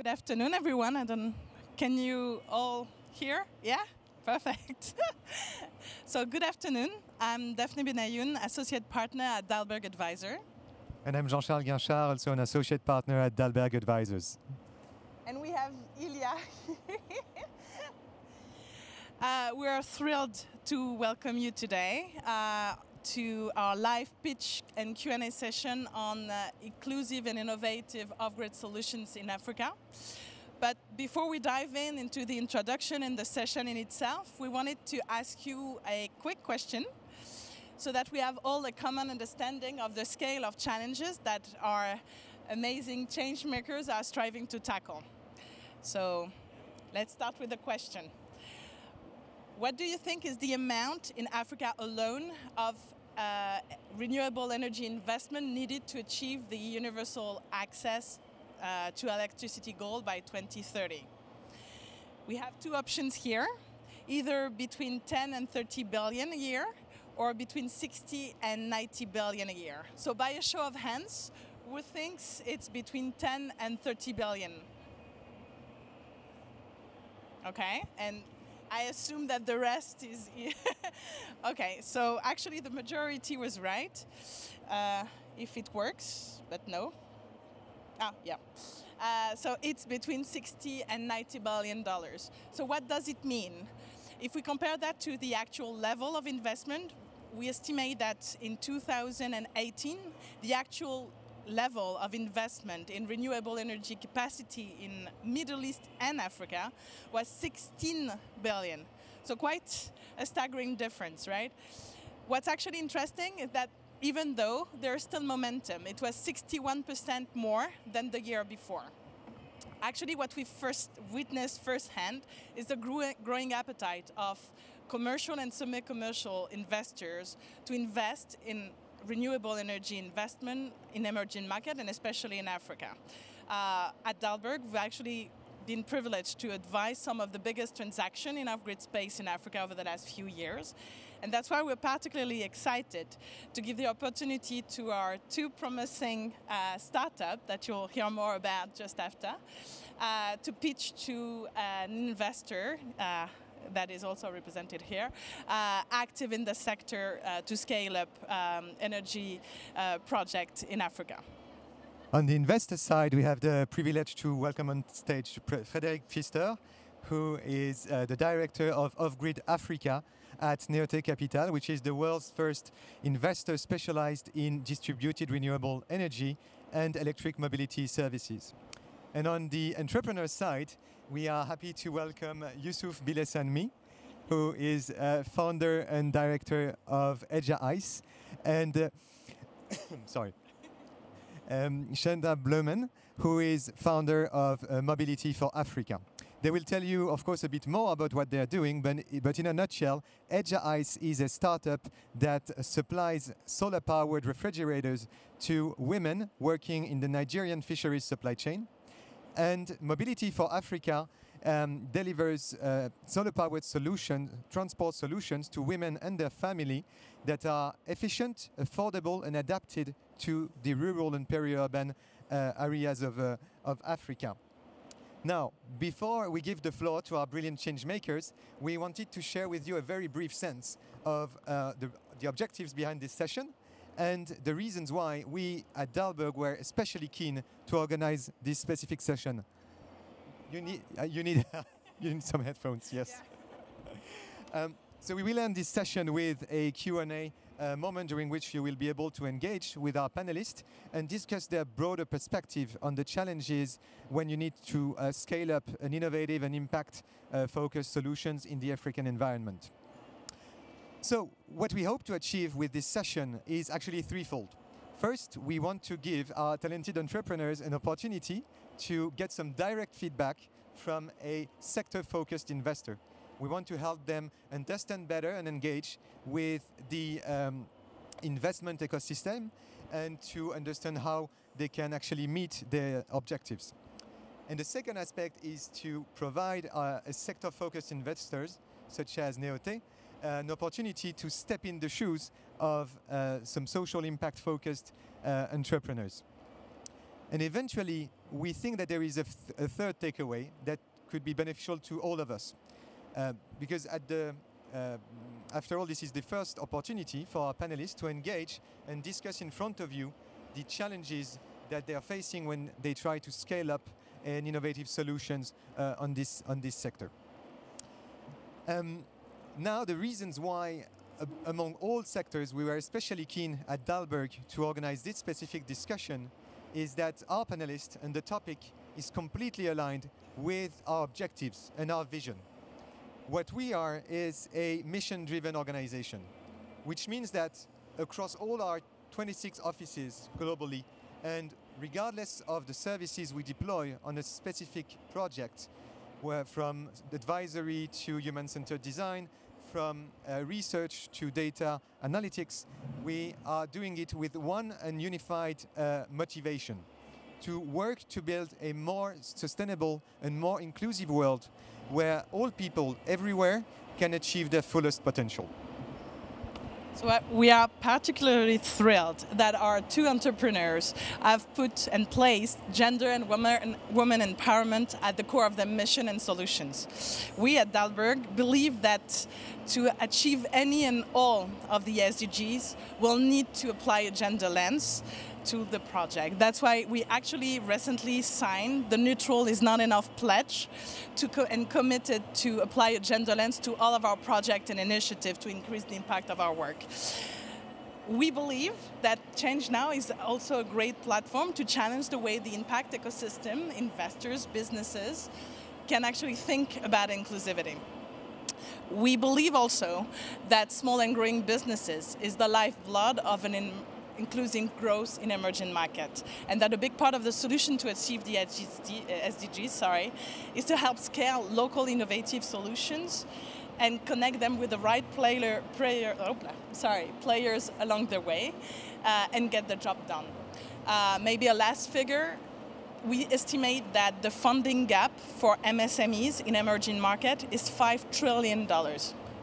Good afternoon, everyone. I don't. Can you all hear? Yeah, perfect. so, good afternoon. I'm Daphnée Benayoun, associate partner at Dalberg Advisor, And I'm Jean-Charles Guinchard, also an associate partner at Dalberg Advisors. and we have Ilya. uh, we are thrilled to welcome you today uh, to our live pitch and Q&A session on uh, inclusive and innovative off-grid solutions in Africa. But before we dive in into the introduction and the session in itself, we wanted to ask you a quick question so that we have all a common understanding of the scale of challenges that our amazing change makers are striving to tackle. So let's start with the question. What do you think is the amount in Africa alone of uh, renewable energy investment needed to achieve the universal access uh, to electricity goal by 2030? We have two options here either between 10 and 30 billion a year or between 60 and 90 billion a year. So, by a show of hands, who thinks it's between 10 and 30 billion? Okay, and I assume that the rest is. okay, so actually the majority was right. Uh, if it works, but no. Ah, yeah. Uh, so it's between 60 and 90 billion dollars. So what does it mean? If we compare that to the actual level of investment, we estimate that in 2018, the actual level of investment in renewable energy capacity in Middle East and Africa was 16 billion. So quite a staggering difference, right? What's actually interesting is that even though there's still momentum, it was 61% more than the year before. Actually, what we first witnessed firsthand is the growing appetite of commercial and semi-commercial investors to invest in renewable energy investment in emerging markets and especially in Africa. Uh, at Dalberg, we've actually been privileged to advise some of the biggest transactions in off-grid space in Africa over the last few years. And that's why we're particularly excited to give the opportunity to our two promising uh, startups that you'll hear more about just after, uh, to pitch to an investor uh, that is also represented here, uh, active in the sector uh, to scale up um, energy uh, project in Africa. On the investor side, we have the privilege to welcome on stage Frederic Pfister, who is uh, the director of Off-Grid Africa at NEoT Capital, which is the world's first investor specialized in distributed renewable energy and electric mobility services. And on the entrepreneur side, we are happy to welcome Yusuf Bilesanmi, who is uh, founder and director of Eja Ice, and uh, sorry, um, Shanta Bloemen, who is founder of uh, Mobility for Africa. They will tell you, of course, a bit more about what they are doing, but, but in a nutshell, Eja Ice is a startup that supplies solar powered refrigerators to women working in the Nigerian fisheries supply chain. And Mobility for Africa um, delivers uh, solar powered solutions, transport solutions to women and their family that are efficient, affordable, and adapted to the rural and peri-urban uh, areas of, uh, of Africa. Now, before we give the floor to our brilliant change makers, we wanted to share with you a very brief sense of uh, the, the objectives behind this session and the reasons why we at Dalberg were especially keen to organize this specific session. You need, uh, you need, you need some headphones, yes. Um, so we will end this session with a Q&A uh, moment during which you will be able to engage with our panelists and discuss their broader perspective on the challenges when you need to uh, scale up an innovative and impact-focused solutions in the African environment. So what we hope to achieve with this session is actually threefold. First, we want to give our talented entrepreneurs an opportunity to get some direct feedback from a sector-focused investor. We want to help them understand better and engage with the um, investment ecosystem and to understand how they can actually meet their objectives. And the second aspect is to provide uh, sector-focused investors, such as NEoT, an opportunity to step in the shoes of uh, some social impact-focused uh, entrepreneurs. And eventually, we think that there is a, th- a third takeaway that could be beneficial to all of us. Uh, because at the uh, after all, this is the first opportunity for our panelists to engage and discuss in front of you the challenges that they are facing when they try to scale up and innovative solutions uh, on this on this sector. Um, now, the reasons why, among all sectors, we were especially keen at Dalberg to organize this specific discussion is that our panelists and the topic is completely aligned with our objectives and our vision. What we are is a mission driven organization, which means that across all our 26 offices globally, and regardless of the services we deploy on a specific project, where from advisory to human centered design, from uh, research to data analytics, we are doing it with one and unified uh, motivation to work to build a more sustainable and more inclusive world where all people everywhere can achieve their fullest potential. We are particularly thrilled that our two entrepreneurs have put and placed gender and women, women empowerment at the core of their mission and solutions. We at Dalberg believe that to achieve any and all of the SDGs, we'll need to apply a gender lens to the project. That's why we actually recently signed the Neutral is Not Enough pledge to co- and committed to apply a gender lens to all of our project and initiative to increase the impact of our work. We believe that Change Now is also a great platform to challenge the way the impact ecosystem, investors, businesses can actually think about inclusivity. We believe also that small and growing businesses is the lifeblood of an including growth in emerging markets. And that a big part of the solution to achieve the SDGs sorry, is to help scale local innovative solutions and connect them with the right player, player oh, sorry, players along the way uh, and get the job done. Uh, maybe a last figure, we estimate that the funding gap for MSMEs in emerging market is $5 trillion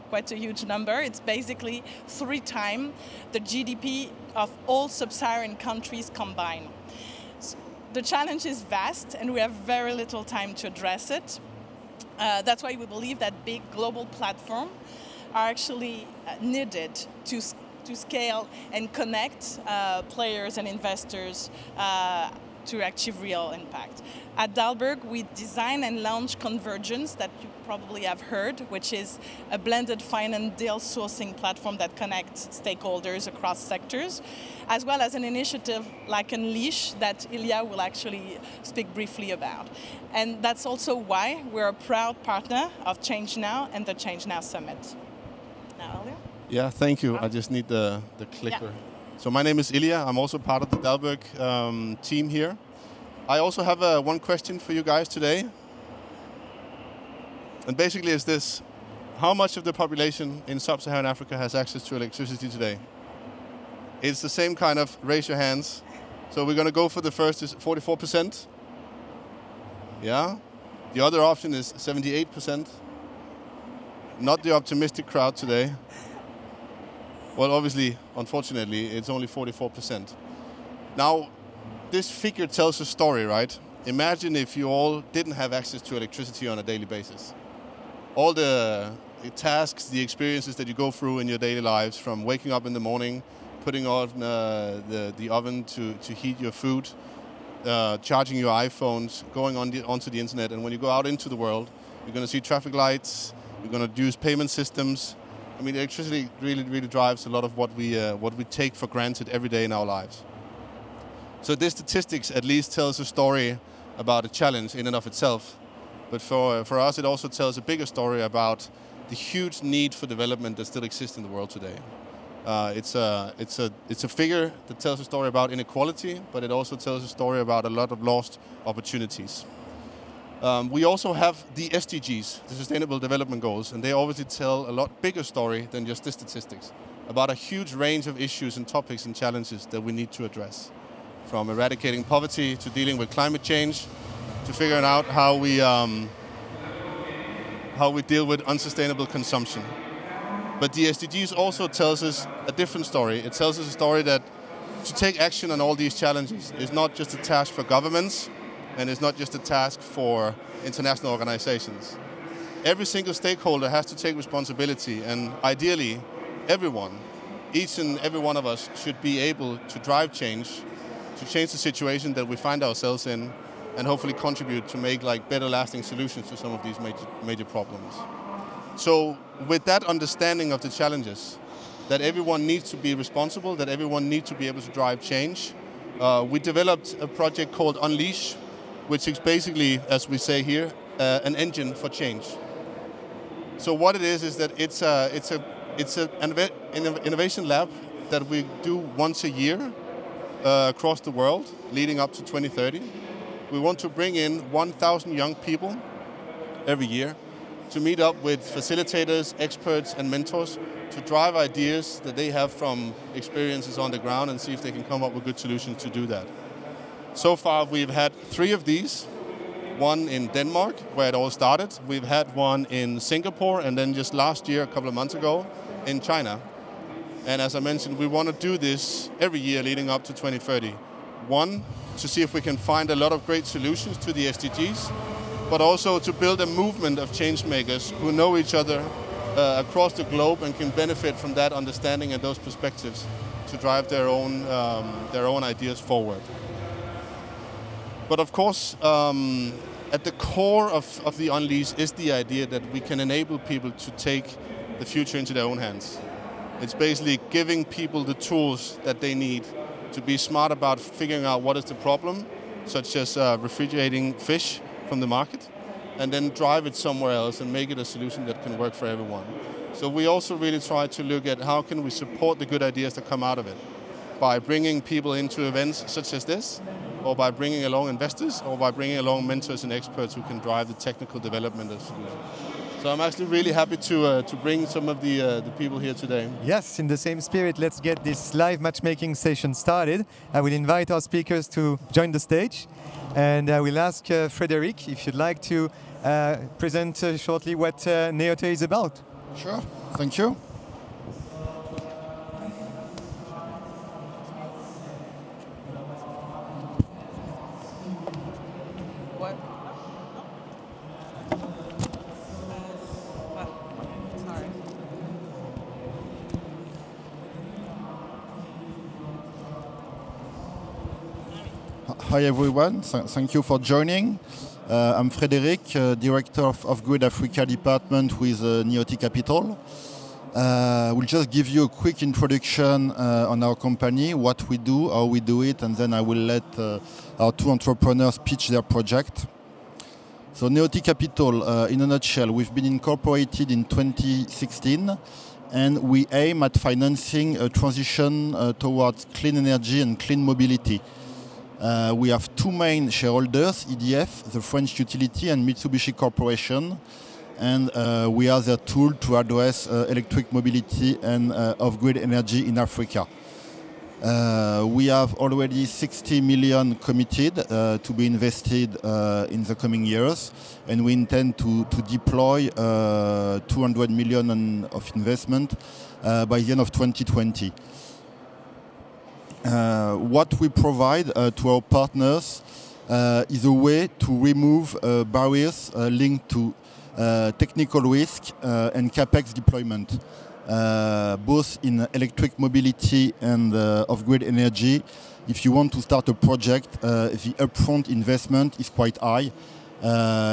quite a huge number. It's basically three times the GDP of all sub-Saharan countries combined. The challenge is vast and we have very little time to address it. Uh, that's why we believe that big global platforms are actually uh, needed to, to scale and connect uh, players and investors uh, to achieve real impact. At Dalberg, we design and launch Convergence that you probably have heard, which is a blended finance deal sourcing platform that connects stakeholders across sectors, as well as an initiative like Unleash that Ilya will actually speak briefly about. And that's also why we're a proud partner of Change Now and the Change Now Summit. Now, Ilya? Yeah, thank you. I just need the, the clicker. Yeah. So my name is Ilya. I'm also part of the Dalberg um, team here. I also have uh, one question for you guys today. And basically is this, how much of the population in sub-Saharan Africa has access to electricity today? It's the same kind of raise your hands. So we're going to go for the first is 44%. Yeah. The other option is 78%. Not the optimistic crowd today. Well, obviously, unfortunately, it's only 44%. Now, this figure tells a story, right? Imagine if you all didn't have access to electricity on a daily basis. All the, tasks, the experiences that you go through in your daily lives, from waking up in the morning, putting on uh, the, the oven to, to heat your food, uh, charging your iPhones, going on the, onto the internet, and when you go out into the world, you're going to see traffic lights, you're going to use payment systems, I mean, electricity really, really drives a lot of what we uh, what we take for granted every day in our lives. So this statistics at least tells a story about a challenge in and of itself, but for for us it also tells a bigger story about the huge need for development that still exists in the world today. Uh, it's a it's a it's a figure that tells a story about inequality, but it also tells a story about a lot of lost opportunities. Um, we also have the SDGs, the Sustainable Development Goals, and they obviously tell a lot bigger story than just the statistics about a huge range of issues and topics and challenges that we need to address. From eradicating poverty to dealing with climate change to figuring out how we, um, how we deal with unsustainable consumption. But the SDGs also tells us a different story. It tells us a story that to take action on all these challenges is not just a task for governments and it's not just a task for international organizations. Every single stakeholder has to take responsibility and ideally everyone, each and every one of us should be able to drive change, to change the situation that we find ourselves in and hopefully contribute to make like better lasting solutions to some of these major, major problems. So with that understanding of the challenges, that everyone needs to be responsible, that everyone needs to be able to drive change, uh, we developed a project called Unleash, which is basically, as we say here, uh, an engine for change. So what it is is that it's a it's a it's an innovation lab that we do once a year uh, across the world, leading up to 2030. We want to bring in 1,000 young people every year to meet up with facilitators, experts, and mentors to drive ideas that they have from experiences on the ground and see if they can come up with good solutions to do that. So far, we've had three of these. One in Denmark, where it all started. We've had one in Singapore, and then just last year, a couple of months ago, in China. And as I mentioned, we want to do this every year leading up to 2030. One, to see if we can find a lot of great solutions to the SDGs, but also to build a movement of change makers who know each other uh, across the globe and can benefit from that understanding and those perspectives to drive their own, um, their own ideas forward. But of course, um, at the core of, of the Unleash is the idea that we can enable people to take the future into their own hands. It's basically giving people the tools that they need to be smart about figuring out what is the problem, such as uh, refrigerating fish from the market, and then drive it somewhere else and make it a solution that can work for everyone. So we also really try to look at how can we support the good ideas that come out of it by bringing people into events such as this, or by bringing along investors, or by bringing along mentors and experts who can drive the technical development of solutions. So I'm actually really happy to, uh, to bring some of the, uh, the people here today. Yes, in the same spirit, let's get this live matchmaking session started. I will invite our speakers to join the stage. And I will ask uh, Frederic if you'd like to uh, present uh, shortly what uh, NEoT is about. Sure, thank you. Hi everyone, Th thank you for joining. Uh, I'm Frederic, uh, Director of, Off-Grid Africa Department with uh, NEoT Capital. Uh, we'll just give you a quick introduction uh, on our company, what we do, how we do it, and then I will let uh, our two entrepreneurs pitch their project. So NEoT Capital, uh, in a nutshell, we've been incorporated in 2016 and we aim at financing a transition towards clean energy and clean mobility. Uh, we have two main shareholders, EDF, the French utility, and Mitsubishi Corporation. And uh, we are the tool to address uh, electric mobility and uh, off-grid energy in Africa. Uh, we have already 60 million committed uh, to be invested in the coming years, and we intend to, to deploy 200 million of investment by the end of 2020. Uh, what we provide uh, to our partners uh, is a way to remove barriers linked to technical risk and capex deployment. Uh, both in electric mobility and uh, off-grid energy. If you want to start a project, uh, the upfront investment is quite high,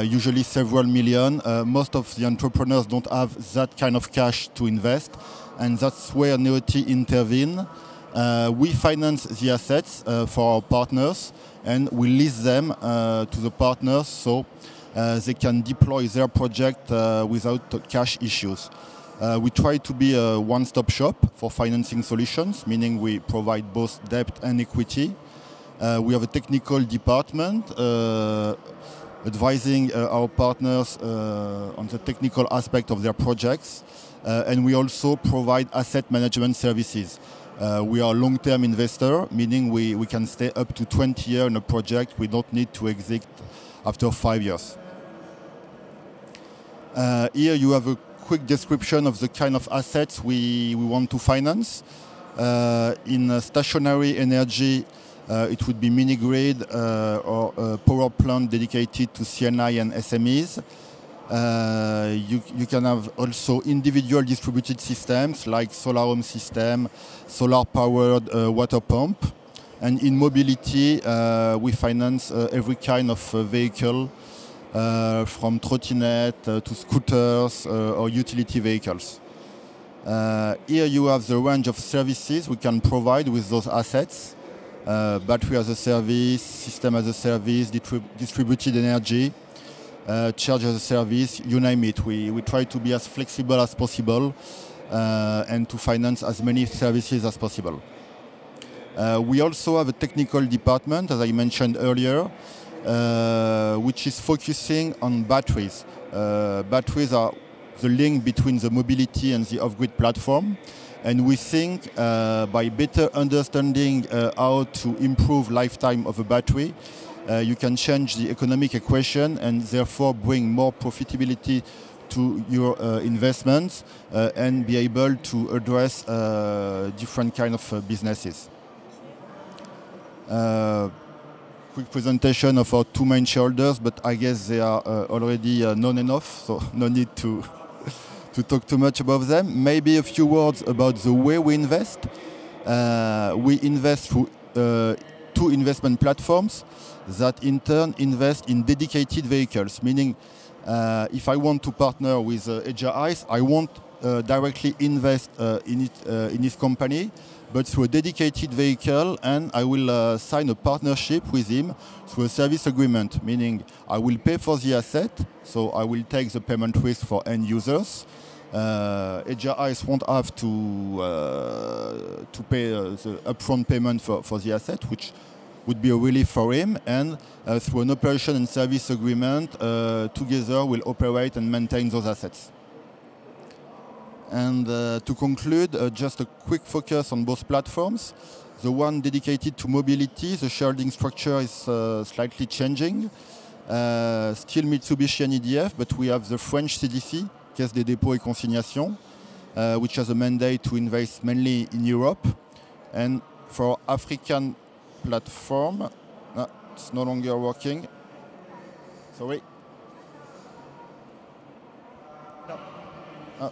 usually several million. most of the entrepreneurs don't have that kind of cash to invest, and that's where NEoT intervene. Uh, we finance the assets uh, for our partners and we lease them uh, to the partners so they can deploy their project without cash issues. Uh, we try to be a one-stop shop for financing solutions, meaning we provide both debt and equity. Uh, we have a technical department uh, advising our partners on the technical aspect of their projects. and we also provide asset management services. Uh, we are a long-term investor, meaning we, we can stay up to 20 years in a project. We don't need to exit after five years. Uh, here you have a quick description of the kind of assets we, we want to finance. in stationary energy, uh, it would be mini grid uh, or a power plant dedicated to C&I and SMEs. Uh, you, you, can have also individual distributed systems like solar home system, solar powered water pump. And in mobility, we finance every kind of vehicle uh, from trottinette uh, to scooters uh, or utility vehicles. here you have the range of services we can provide with those assets uh, battery as a service, system as a service, distributed energy, uh, charge as a service, you name it. We, we try to be as flexible as possible uh, and to finance as many services as possible. Uh, we also have a technical department, as I mentioned earlier, uh, which is focusing on batteries. Uh, batteries are the link between the mobility and the off-grid platform. And we think uh, by better understanding how to improve lifetime of a battery, uh, you can change the economic equation and therefore bring more profitability to your uh, investments uh, and be able to address uh, different kind of businesses. quick presentation of our two main shareholders, but I guess they are already known enough, so no need to to talk too much about them. Maybe a few words about the way we invest. Uh, we invest through uh, two investment platforms that in turn invest in dedicated vehicles, meaning uh, if I want to partner with uh, Ice, I won't uh, directly invest uh, in, it, uh, in his company, but through a dedicated vehicle, and I will uh, sign a partnership with him through a service agreement, meaning I will pay for the asset, so I will take the payment risk for end users, uh, Ice won't have to uh, to pay the upfront payment for, for the asset, which would be a relief for him. And uh, through an operation and service agreement, uh, together we'll operate and maintain those assets. And uh, to conclude, just a quick focus on both platforms. The one dedicated to mobility, the sharing structure is slightly changing. still Mitsubishi and EDF, but we have the French CDC Caisse des dépôts et consignations, uh, which has a mandate to invest mainly in Europe. And for African platform, uh, it's no longer working. Sorry. Uh,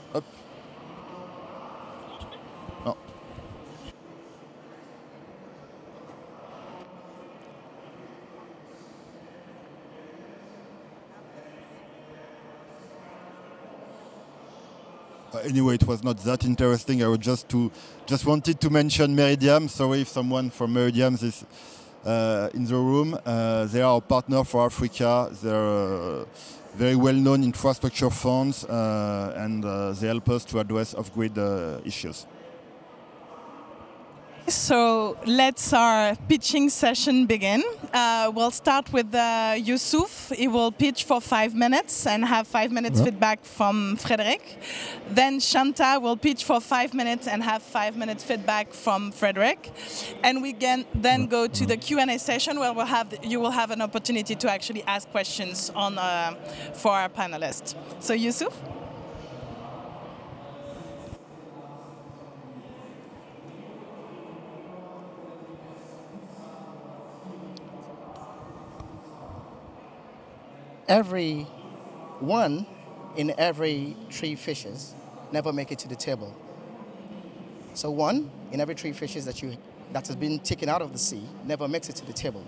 anyway, it was not that interesting. I just to just wanted to mention Meridiam. Sorry if someone from Meridiam is uh, in the room. Uh, they are a partner for Africa. They're uh, very well-known infrastructure funds, uh, and uh, they help us to address off-grid issues. So let's our pitching session begin. Uh, we'll start with uh, Yusuf. He will pitch for five minutes and have five minutes yeah. feedback from Frederic. Then Shanta will pitch for five minutes and have five minutes feedback from Frederic. And we can then go to the Q&A session where we'll have you will have an opportunity to actually ask questions on uh, for our panelists. So Yusuf. Every one in every three fishes never make it to the table. So one in every three fishes that you that has been taken out of the sea never makes it to the table.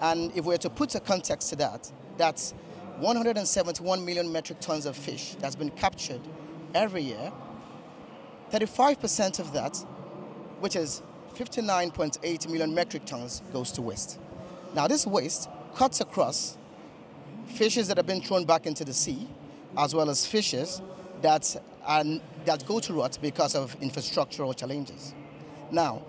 And if we were to put a context to that, that's 171 million metric tons of fish that's been captured every year. 35% of that, which is 59.8 million metric tons, goes to waste. Now, this waste cuts across fishes that have been thrown back into the sea, as well as fishes that, are, that go to rot because of infrastructural challenges. Now,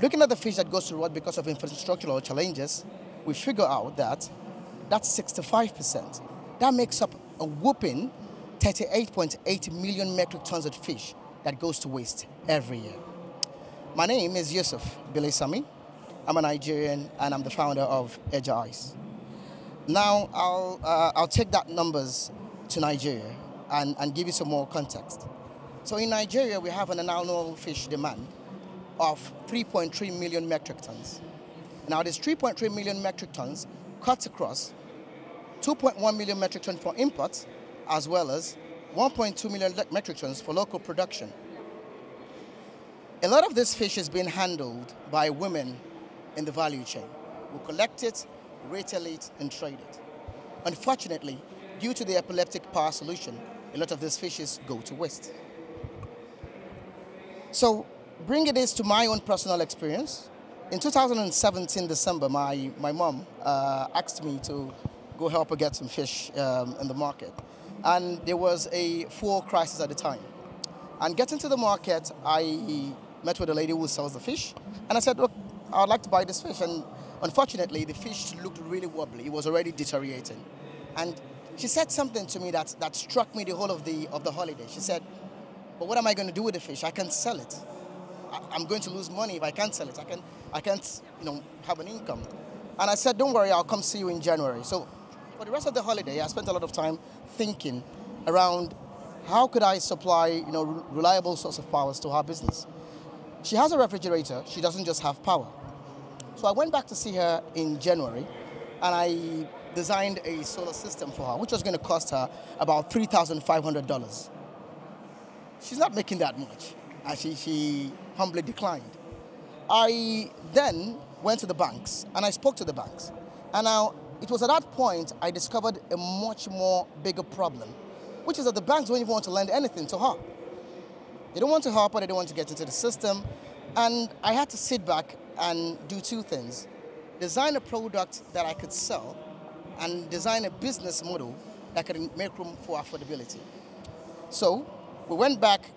looking at the fish that goes to rot because of infrastructural challenges, we figure out that that's 65%. That makes up a whooping 38.8 million metric tons of fish that goes to waste every year. My name is Yusuf Bilesanmi. I'm a Nigerian and I'm the founder of Eja Ice. Now I'll, uh, I'll take that numbers to Nigeria and, and give you some more context. So in Nigeria, we have an annual fish demand of 3.3 million metric tons. Now, this 3.3 million metric tons cuts across 2.1 million metric tons for imports as well as 1.2 million metric tons for local production. A lot of this fish is being handled by women in the value chain who collect it, retail it, and trade it. Unfortunately, due to the epileptic power solution, a lot of these fishes go to waste. So, bringing this to my own personal experience, in 2017 December, my, my mom uh, asked me to go help her get some fish um, in the market. And there was a fuel crisis at the time. And getting to the market, I met with a lady who sells the fish. And I said, look, I'd like to buy this fish. And unfortunately, the fish looked really wobbly. It was already deteriorating. And she said something to me that, that struck me the whole of the, of the holiday. She said, but what am I going to do with the fish? I can't sell it. I, am going to lose money if I can't sell it. I, can, I can't you know, have an income. And I said, don't worry, I'll come see you in January. So for the rest of the holiday, I spent a lot of time thinking around how could I supply you know, reliable source of powers to her business. She has a refrigerator. She doesn't just have power. So I went back to see her in January, and I designed a solar system for her, which was going to cost her about $3,500. She's not making that much, and she, she humbly declined. I then went to the banks, and I spoke to the banks. And now, it was at that point I discovered a much more bigger problem, which is that the banks don't even want to lend anything to her. They don't want to help her, they don't want to get into the system. And I had to sit back and do two things design a product that I could sell and design a business model that could make room for affordability. So we went back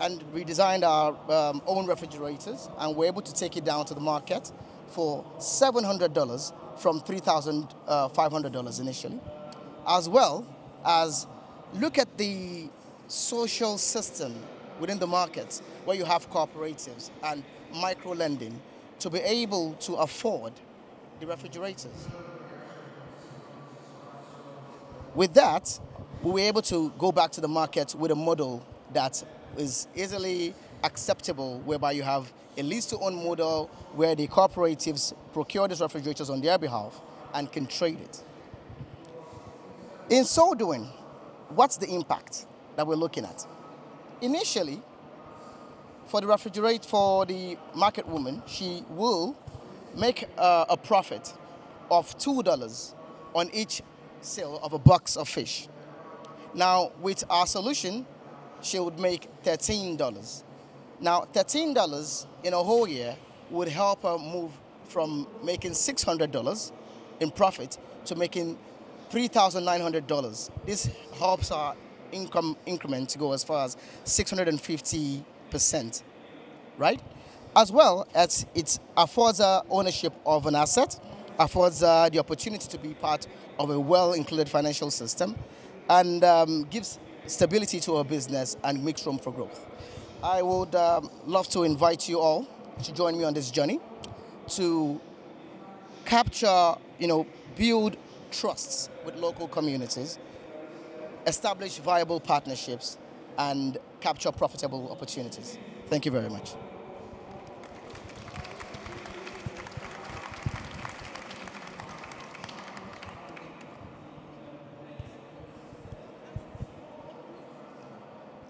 and redesigned our um, own refrigerators and were able to take it down to the market for $700 from $3,500 initially, as well as look at the social system within the markets where you have cooperatives and micro lending to be able to afford the refrigerators. With that, we were able to go back to the market with a model that is easily acceptable, whereby you have a lease to own model where the cooperatives procure these refrigerators on their behalf and can trade it. In so doing, what's the impact that we're looking at? Initially, for the refrigerator, for the market woman, she will make uh, a profit of $2 on each sale of a box of fish. Now, with our solution, she would make $13. Now, $13 in a whole year would help her move from making $600 in profit to making $3,900. This helps our income increment to go as far as 650%, right? As well as it affords her ownership of an asset, affords her the opportunity to be part of a well-included financial system, and um, gives stability to our business and makes room for growth. I would um, love to invite you all to join me on this journey to capture, you know, build trusts with local communities, establish viable partnerships, and capture profitable opportunities. Thank you very much.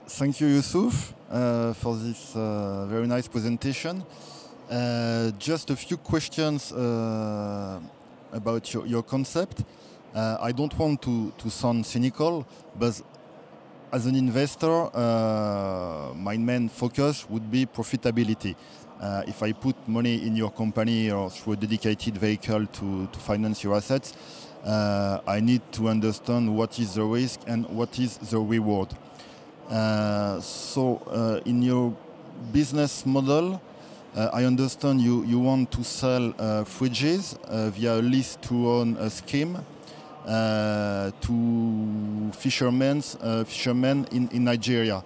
Thank you, Yusuf, uh, for this uh, very nice presentation. Uh, just a few questions uh, about your, your concept. Uh, I don't want to, to sound cynical, but as an investor, uh, my main focus would be profitability. if I put money in your company or through a dedicated vehicle to, to finance your assets, I need to understand what is the risk and what is the reward. Uh, so uh, in your business model, uh, I understand you, you want to sell fridges via a lease to own scheme Uh, to fishermen, uh, fishermen in, in Nigeria.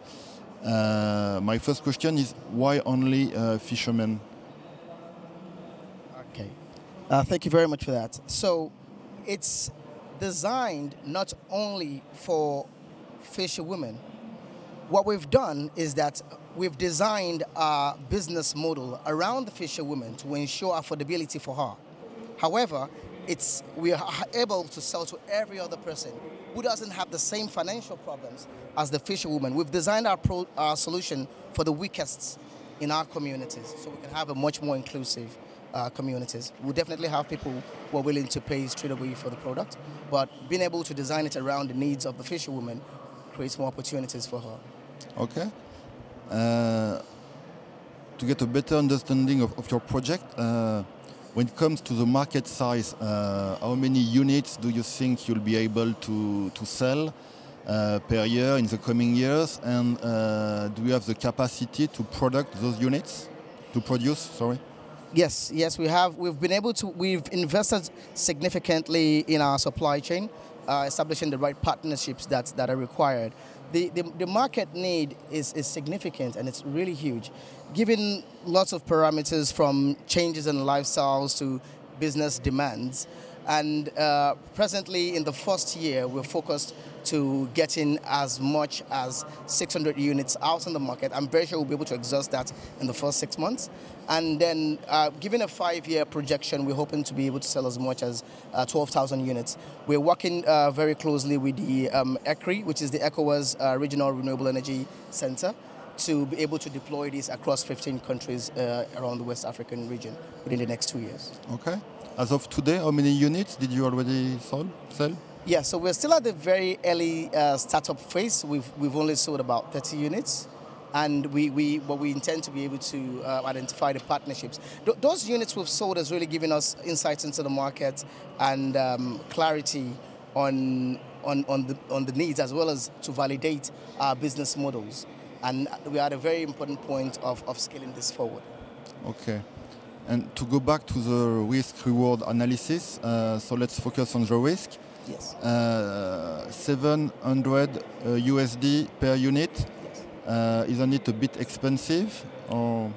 Uh, my first question is why only fishermen? Okay. Uh, thank you very much for that. So it's designed not only for fisher women, What we've done is that we've designed a business model around the fisherwoman to ensure affordability for her. However, it's, we are able to sell to every other person who doesn't have the same financial problems as the fisherwoman. We've designed our, pro, our solution for the weakest in our communities so we can have a much more inclusive uh, communities. We definitely have people who are willing to pay straight away for the product, but being able to design it around the needs of the fisherwoman creates more opportunities for her. Okay. Uh, to get a better understanding of, of your project, uh, when it comes to the market size, uh, how many units do you think you'll be able to, to sell uh, per year in the coming years? And uh, do you have the capacity to product those units? To produce, sorry? Yes, yes, we have. We've been able to, we've invested significantly in our supply chain, uh, establishing the right partnerships that, that are required. The, the, the market need is, is significant and it's really huge. Given lots of parameters from changes in lifestyles to business demands, and uh, presently in the first year, we're focused to getting as much as 600 units out on the market. I'm very sure we'll be able to exhaust that in the first six months. And then, uh, given a five-year projection, we're hoping to be able to sell as much as uh, 12,000 units. We're working uh, very closely with the um, ECREEE, which is the ECOWAS uh, Regional Renewable Energy Center, to be able to deploy this across 15 countries uh, around the West African region within the next two years. Okay. As of today, how many units did you already sold, sell? Yeah, so we're still at the very early uh, startup phase. We've, we've only sold about 30 units. And we, we, but we intend to be able to uh, identify the partnerships. Th- those units we've sold has really given us insights into the market and um, clarity on, on, on, the, on the needs as well as to validate our business models. And we are at a very important point of, of scaling this forward. Okay. And to go back to the risk reward analysis, uh, so let's focus on the risk. Yes. Uh, 700 uh, USD per unit. yes. Uh, isn't it a bit expensive? Or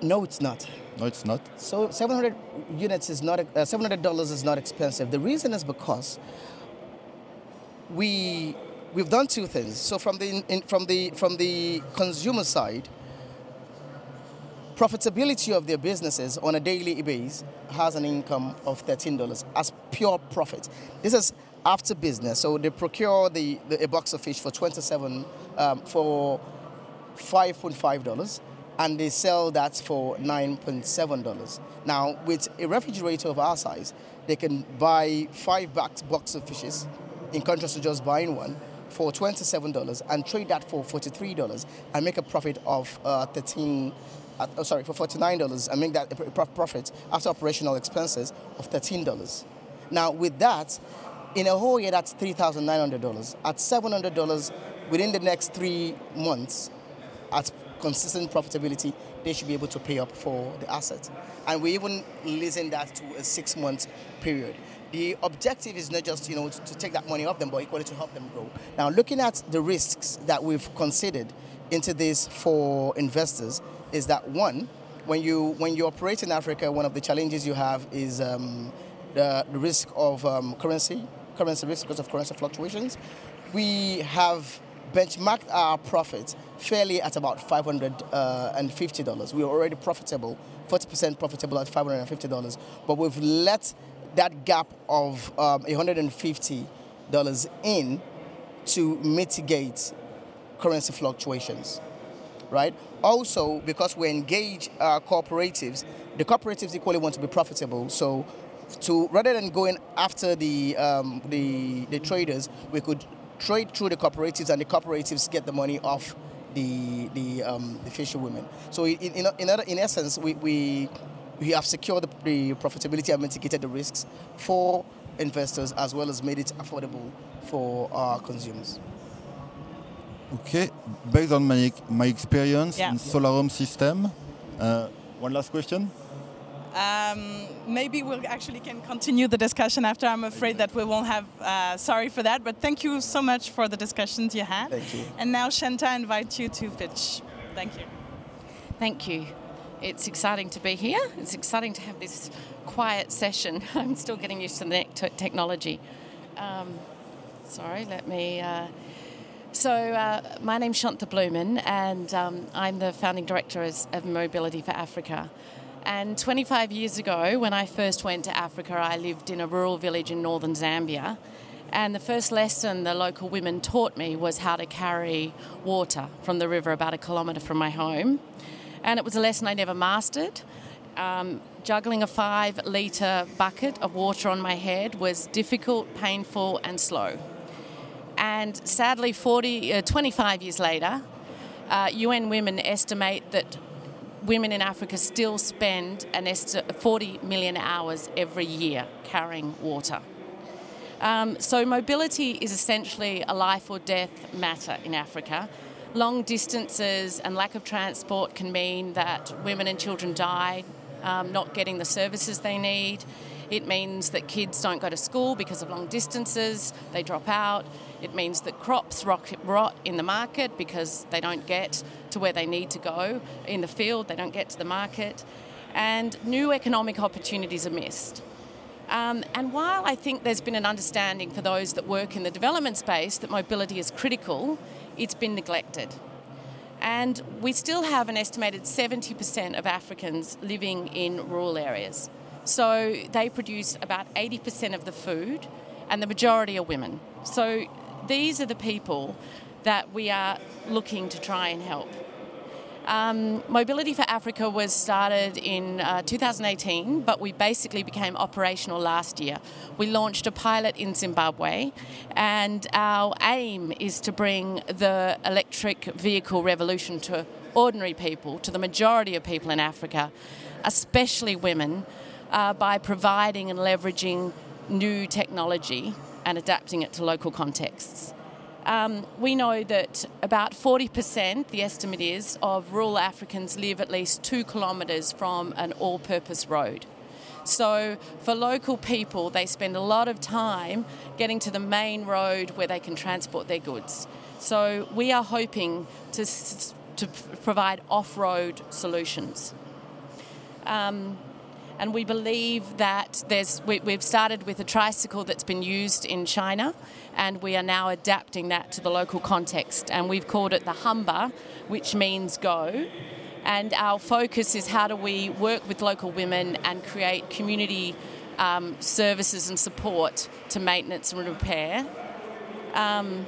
No, it's not. no, it's not. So 700 units is not uh, $700 is not expensive. The reason is because we we've done two things. So from the in, from the from the consumer side, profitability of their businesses on a daily basis has an income of $13 as pure profit. This is after business. So they procure the, the a box of fish for 27 um, for $5.5 and they sell that for $9.7. Now, with a refrigerator of our size, they can buy five backed box of fishes in contrast to just buying one for $27 and trade that for $43 and make a profit of uh, 13 uh, oh, sorry, for $49 and make that a profit after operational expenses of $13. Now, with that, in a whole year, that's $3,900. At $700 within the next three months, at consistent profitability, they should be able to pay up for the asset. And we even leasing that to a six month period. The objective is not just you know to, to take that money off them, but equally to help them grow. Now, looking at the risks that we've considered into this for investors is that one, when you when you operate in Africa, one of the challenges you have is um, the, risk of um, currency, currency risk because of currency fluctuations. We have benchmarked our profits fairly at about $550. We are already profitable, 40% profitable at $550, but we've let that gap of um, $150 in to mitigate currency fluctuations right? Also, because we engage uh, cooperatives, the cooperatives equally want to be profitable. So, to rather than going after the um, the, the traders, we could trade through the cooperatives, and the cooperatives get the money off the the um, the fisherwomen. So, in in, in, other, in essence, we, we we have secured the profitability and mitigated the risks for investors as well as made it affordable for our consumers. Okay, based on my, my experience Yeah. in solar home system, uh, one last question. Um, maybe we'll actually can continue the discussion after. I'm afraid that we won't have. Uh, sorry for that, but thank you so much for the discussions you had. Thank you. And now, Shanta, I invite you to pitch. Thank you. Thank you. It's exciting to be here. It's exciting to have this quiet session. I'm still getting used to the technology. Um, sorry, let me. Uh, So, uh, my name's Shanta Bloemen, and um, I'm the founding director of Mobility for Africa. And 25 years ago, when I first went to Africa, I lived in a rural village in northern Zambia. And the first lesson the local women taught me was how to carry water from the river about a kilometre from my home. And it was a lesson I never mastered. Um, juggling a five litre bucket of water on my head was difficult, painful, and slow. And sadly, 40, uh, 25 years later, uh, UN Women estimate that women in Africa still spend an est- 40 million hours every year carrying water. Um, so, mobility is essentially a life or death matter in Africa. Long distances and lack of transport can mean that women and children die um, not getting the services they need. It means that kids don't go to school because of long distances, they drop out. It means that crops rot in the market because they don't get to where they need to go in the field, they don't get to the market. And new economic opportunities are missed. Um, and while I think there's been an understanding for those that work in the development space that mobility is critical, it's been neglected. And we still have an estimated 70% of Africans living in rural areas. So they produce about 80% of the food, and the majority are women. So these are the people that we are looking to try and help. Um, Mobility for Africa was started in uh, 2018, but we basically became operational last year. We launched a pilot in Zimbabwe, and our aim is to bring the electric vehicle revolution to ordinary people, to the majority of people in Africa, especially women, uh, by providing and leveraging new technology and adapting it to local contexts. Um, we know that about 40%, the estimate is, of rural Africans live at least two kilometres from an all purpose road. So, for local people, they spend a lot of time getting to the main road where they can transport their goods. So, we are hoping to, to provide off road solutions. Um, and we believe that there's we, have started with a tricycle that's been used in China and we are now adapting that to the local context. And we've called it the Hamba which means go. And our focus is how do we work with local women and create community um, services and support to maintenance and repair. Um,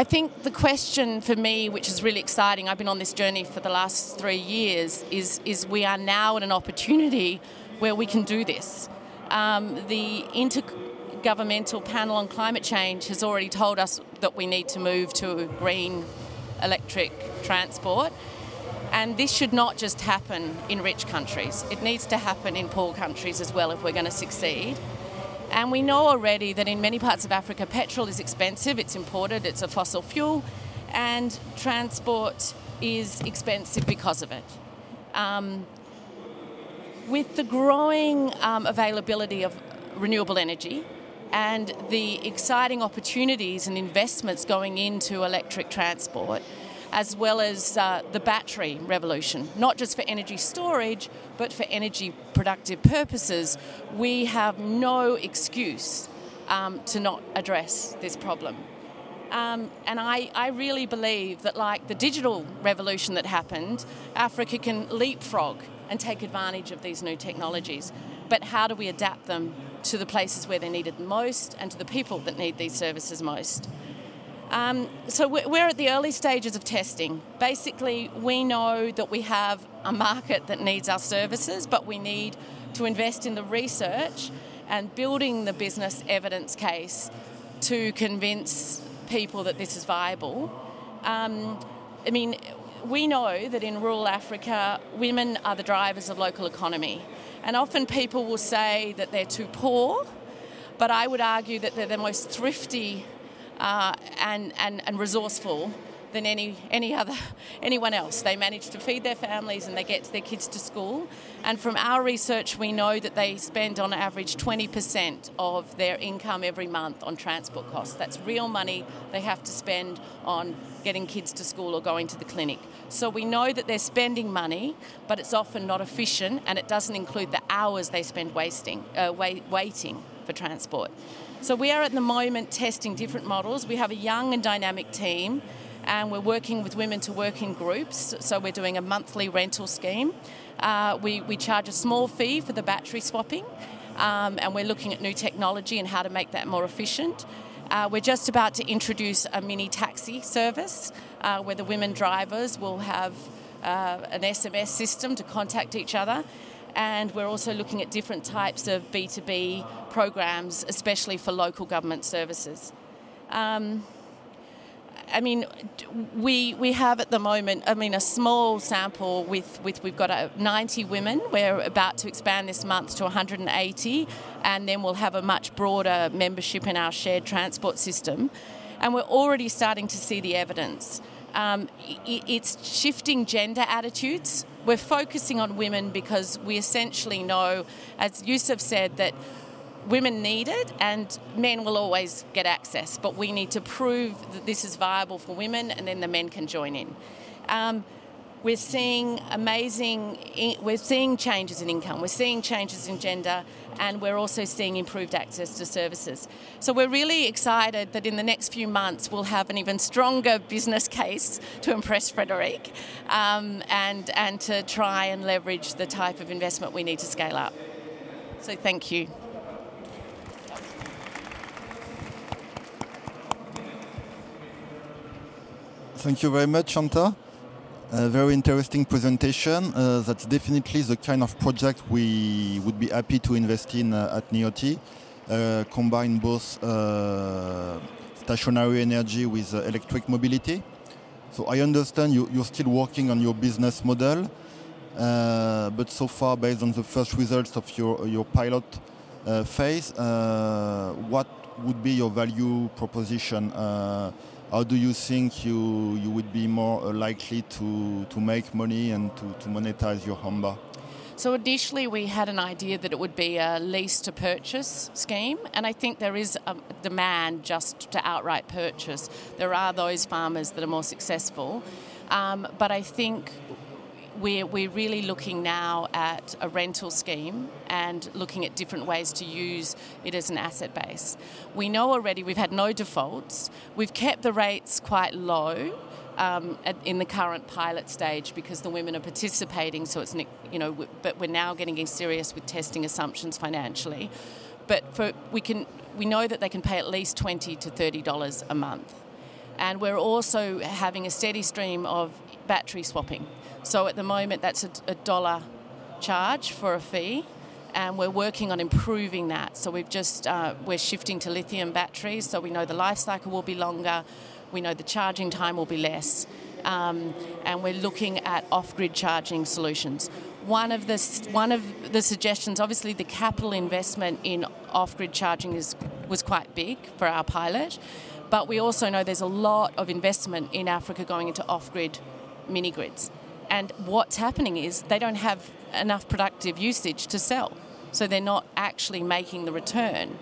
I think the question for me, which is really exciting, I've been on this journey for the last three years, is, is we are now at an opportunity where we can do this. Um, the Intergovernmental Panel on Climate Change has already told us that we need to move to green electric transport. And this should not just happen in rich countries, it needs to happen in poor countries as well if we're going to succeed. And we know already that in many parts of Africa, petrol is expensive, it's imported, it's a fossil fuel, and transport is expensive because of it. Um, with the growing um, availability of renewable energy and the exciting opportunities and investments going into electric transport, as well as uh, the battery revolution, not just for energy storage, but for energy productive purposes, we have no excuse um, to not address this problem. Um, and I, I really believe that, like the digital revolution that happened, Africa can leapfrog and take advantage of these new technologies. But how do we adapt them to the places where they're needed most and to the people that need these services most? Um, so we're at the early stages of testing. Basically, we know that we have a market that needs our services, but we need to invest in the research and building the business evidence case to convince people that this is viable. Um, I mean, we know that in rural Africa, women are the drivers of local economy. And often people will say that they're too poor, but I would argue that they're the most thrifty uh, and, and, and resourceful than any, any other anyone else. They manage to feed their families and they get their kids to school. And from our research, we know that they spend on average 20% of their income every month on transport costs. That's real money they have to spend on getting kids to school or going to the clinic. So we know that they're spending money, but it's often not efficient and it doesn't include the hours they spend wasting, uh, wait, waiting for transport. So we are at the moment testing different models. We have a young and dynamic team, and we're working with women to work in groups. So we're doing a monthly rental scheme. Uh, we, we charge a small fee for the battery swapping, um, and we're looking at new technology and how to make that more efficient. Uh, we're just about to introduce a mini taxi service uh, where the women drivers will have uh, an SMS system to contact each other. And we're also looking at different types of B2B programs, especially for local government services. Um, I mean, we we have at the moment. I mean, a small sample with with we've got a 90 women. We're about to expand this month to 180, and then we'll have a much broader membership in our shared transport system. And we're already starting to see the evidence. Um, it's shifting gender attitudes. We're focusing on women because we essentially know, as Yusuf said, that women need it and men will always get access, but we need to prove that this is viable for women and then the men can join in. Um, we're seeing amazing, we're seeing changes in income, we're seeing changes in gender, and we're also seeing improved access to services. So we're really excited that in the next few months we'll have an even stronger business case to impress Frédéric um, and, and to try and leverage the type of investment we need to scale up. So thank you. Thank you very much, Shanta. A very interesting presentation. Uh, that's definitely the kind of project we would be happy to invest in uh, at NEoT. Uh, combine both uh, stationary energy with uh, electric mobility. So I understand you, are still working on your business model, uh, but so far, based on the first results of your, your pilot phase, what would be your value proposition? How do you think you, you would be more uh, likely to, to make money and to, to monetize your Hamba? So initially we had an idea that it would be a lease to purchase scheme, and I think there is a demand just to outright purchase. There are those farmers that are more successful, um, but I think we're, we're really looking now at a rental scheme and looking at different ways to use it as an asset base. We know already we've had no defaults, we've kept the rates quite low. Um, in the current pilot stage, because the women are participating, so it's you know, but we're now getting serious with testing assumptions financially. But for we can, we know that they can pay at least twenty to thirty dollars a month, and we're also having a steady stream of battery swapping. So at the moment, that's a, a dollar charge for a fee and we're working on improving that. So we've just uh, we're shifting to lithium batteries, so we know the life cycle will be longer, we know the charging time will be less, um, and we're looking at off-grid charging solutions. One of the one of the suggestions, obviously, the capital investment in off-grid charging is was quite big for our pilot, but we also know there's a lot of investment in Africa going into off-grid mini grids. And what's happening is they don't have enough productive usage to sell. So they're not actually making the return.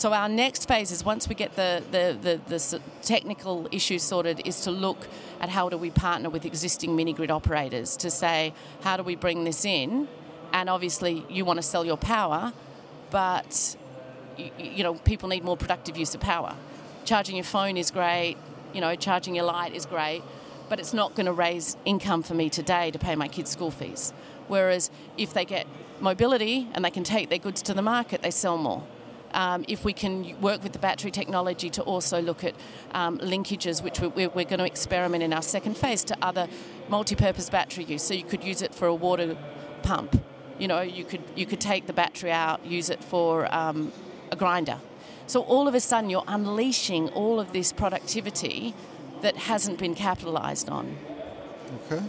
So our next phase is once we get the, the, the, the, technical issues sorted is to look at how do we partner with existing mini grid operators to say how do we bring this in and obviously you want to sell your power but you, you know people need more productive use of power charging your phone is great you know charging your light is great but it's not going to raise income for me today to pay my kids' school fees. Whereas if they get mobility and they can take their goods to the market, they sell more. Um, if we can work with the battery technology to also look at um, linkages, which we're, we're, going to experiment in our second phase to other multi-purpose battery use. So you could use it for a water pump. You know, you could you could take the battery out, use it for um, a grinder. So all of a sudden, you're unleashing all of this productivity that hasn't been capitalized on. Okay.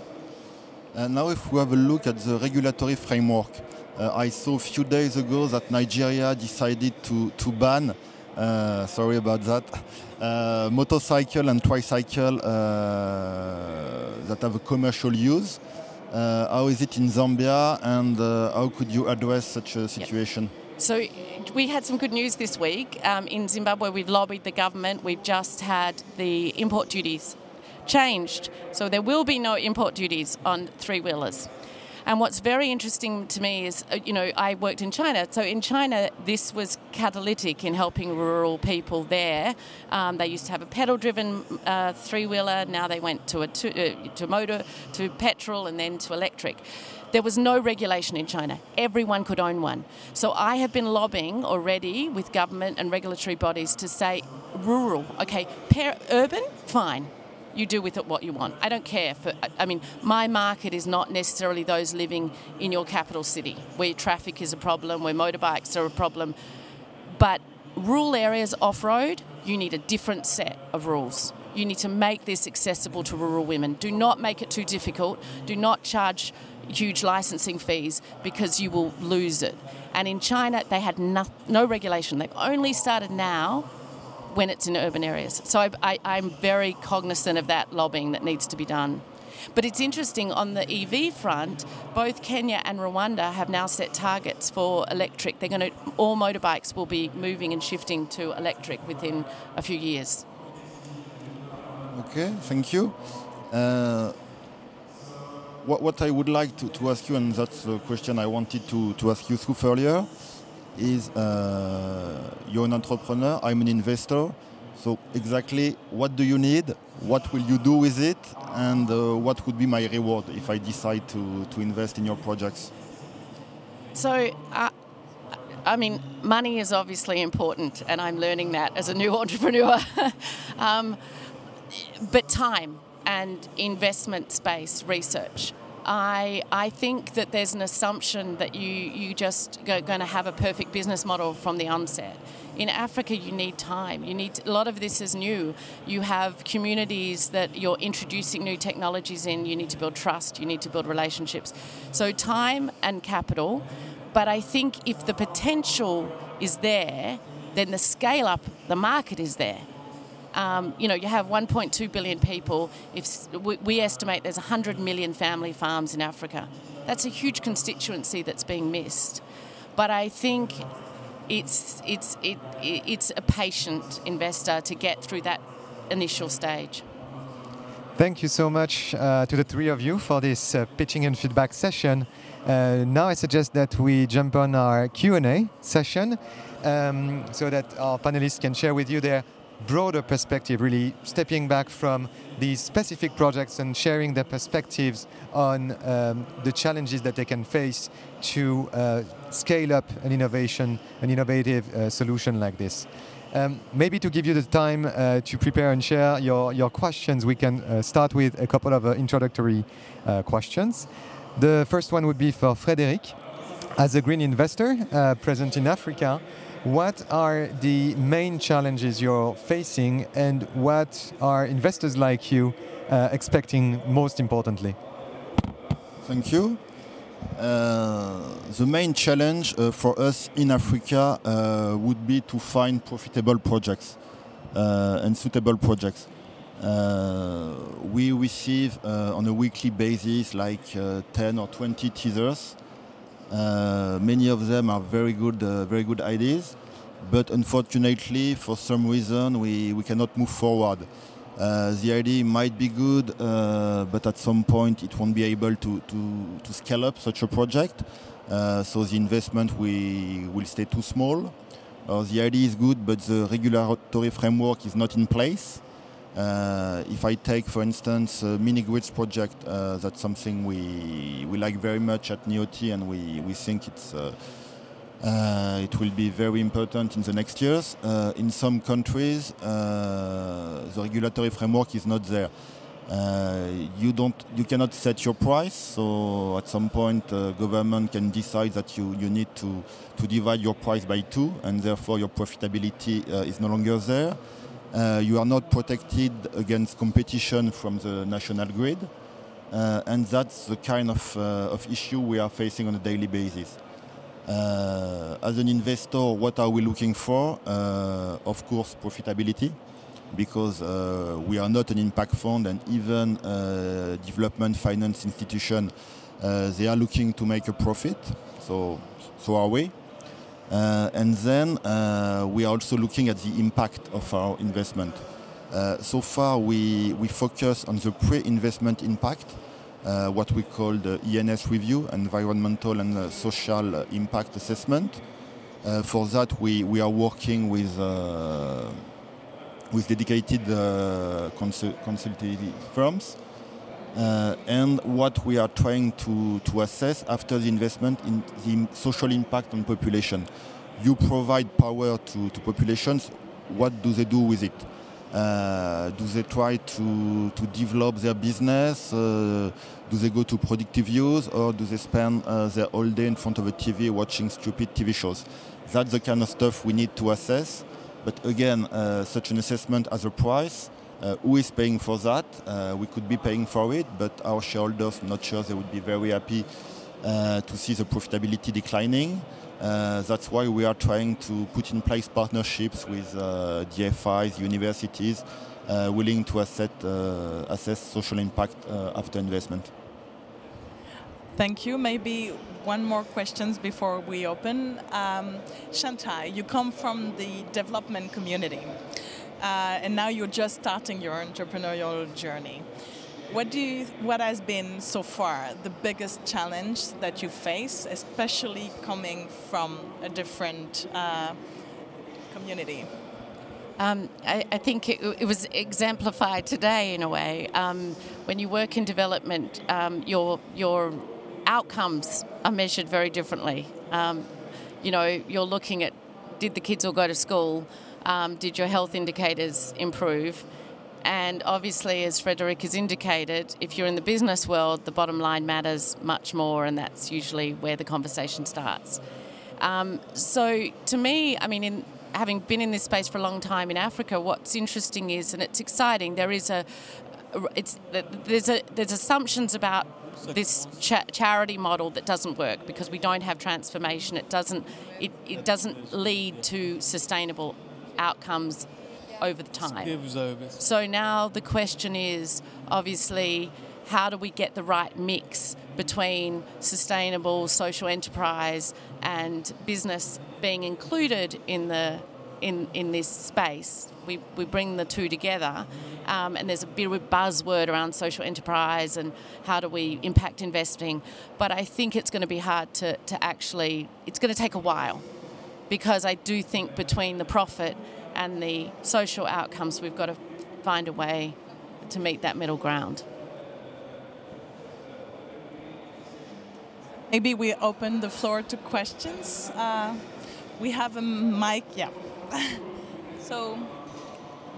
And now if we have a look at the regulatory framework, uh, I saw a few days ago that Nigeria decided to, to ban, uh, sorry about that, uh, motorcycle and tricycle uh, that have a commercial use. Uh, how is it in Zambia and uh, how could you address such a situation? Yep. So we had some good news this week. Um, in Zimbabwe, we've lobbied the government. We've just had the import duties changed. So there will be no import duties on three wheelers. And what's very interesting to me is, uh, you know, I worked in China. So in China, this was catalytic in helping rural people there. Um, they used to have a pedal-driven uh, three-wheeler. Now they went to a uh, to motor, to petrol, and then to electric. There was no regulation in China. Everyone could own one. So I have been lobbying already with government and regulatory bodies to say rural, okay, per- urban, fine. You do with it what you want. I don't care for. I mean, my market is not necessarily those living in your capital city, where traffic is a problem, where motorbikes are a problem. But rural areas off road, you need a different set of rules. You need to make this accessible to rural women. Do not make it too difficult. Do not charge huge licensing fees because you will lose it. And in China, they had no, no regulation. They've only started now when it's in urban areas. So I, am very cognizant of that lobbying that needs to be done. But it's interesting on the EV front, both Kenya and Rwanda have now set targets for electric. They're going to all motorbikes will be moving and shifting to electric within a few years. Okay, thank you. Uh, what, what, I would like to, to, ask you, and that's the question I wanted to, to ask you through earlier, is uh, you're an entrepreneur, I'm an investor. So exactly what do you need? What will you do with it? And uh, what would be my reward if I decide to, to invest in your projects? So, uh, I mean, money is obviously important, and I'm learning that as a new entrepreneur. um, but time and investment space research. I, I think that there's an assumption that you, you just go, going to have a perfect business model from the onset. In Africa, you need time. You need a lot of this is new. You have communities that you're introducing new technologies in. You need to build trust. You need to build relationships. So time and capital. But I think if the potential is there, then the scale up, the market is there. Um, you know, you have 1.2 billion people. If we, estimate there's 100 million family farms in Africa, that's a huge constituency that's being missed. But I think it's it's it, it's a patient investor to get through that initial stage. Thank you so much uh, to the three of you for this uh, pitching and feedback session. Uh, now I suggest that we jump on our Q&A session um, so that our panelists can share with you their broader perspective, really stepping back from these specific projects and sharing their perspectives on um, the challenges that they can face to uh, scale up an innovation, an innovative uh, solution like this. Um, maybe to give you the time uh, to prepare and share your, your questions, we can uh, start with a couple of uh, introductory uh, questions. The first one would be for Frédéric. As a green investor present in Africa, what are the main challenges you're facing and what are investors like you uh, expecting most importantly? Thank you. Uh, the main challenge uh, for us in Africa uh, would be to find profitable projects uh, and suitable projects. Uh, we receive on a weekly basis like 10 or 20 teasers many of them are very good, uh, very good ideas, but unfortunately, for some reason, we, we cannot move forward. Uh, the idea might be good, uh, but at some point it won't be able to, to, to scale up such a project. Uh, so the investment we, will stay too small. Uh, the idea is good, but the regulatory framework is not in place. Uh, if I take, for instance, a mini grids project, uh, that's something we we like very much at NEoT, and we we think it's. Uh, uh it will be very important in the next years. In some countries, the regulatory framework is not there. you don't, you cannot set your price. So at some point, government can decide that you, you need to, to divide your price by two, and therefore your profitability is no longer there. Uh, you are not protected against competition from the national grid. Uh, and that's the kind of, uh, of issue we are facing on a daily basis. Uh, as an investor, what are we looking for? Uh, of course, profitability, because uh, we are not an impact fund, and even development finance institution, they are looking to make a profit. So, so are we. Uh, and then uh, we are also looking at the impact of our investment. Uh, so far, we, we focus on the pre-investment impact. what we call the E&S review, environmental and social impact assessment. For that, we, we are working with with dedicated uh, consul- consultancy firms. Uh, and what we are trying to, to assess after the investment in the social impact on population. You provide power to, to populations, what do they do with it? Uh, do they try to, to develop their business? Uh, do they go to productive use or do they spend uh, their whole day in front of a TV watching stupid TV shows? That's the kind of stuff we need to assess. But again, uh, such an assessment has a price. Uh, who is paying for that? Uh, we could be paying for it, but our shareholders, not sure they would be very happy uh, to see the profitability declining. Uh, that's why we are trying to put in place partnerships with uh, DFIs, universities, uh, willing to assess, assess social impact after investment. Thank you. Maybe one more questions before we open. Um, you come from the development community uh, and now you're just starting your entrepreneurial journey. What do you, what has been so far the biggest challenge that you face, especially coming from a different uh, community? Um, I, I, think it, it, was exemplified today in a way. Um, when you work in development, um, your your outcomes are measured very differently. Um, you know, you're looking at did the kids all go to school? Um, did your health indicators improve? And obviously, as Frédéric has indicated, if you're in the business world, the bottom line matters much more, and that's usually where the conversation starts. Um, so, to me, I mean, in having been in this space for a long time in Africa, what's interesting is, and it's exciting, there is a, it's there's a there's assumptions about this cha- charity model that doesn't work because we don't have transformation. It doesn't it, it doesn't lead to sustainable outcomes over the time. So now the question is obviously how do we get the right mix between sustainable social enterprise and business being included in the in, in this space. We, we bring the two together, um, and there's a bit of a buzzword around social enterprise and how do we impact investing. But I think it's going to be hard to, to actually, it's going to take a while because I do think between the profit and the social outcomes, we've got to find a way to meet that middle ground. Maybe we open the floor to questions. Uh, we have a mic, yeah. so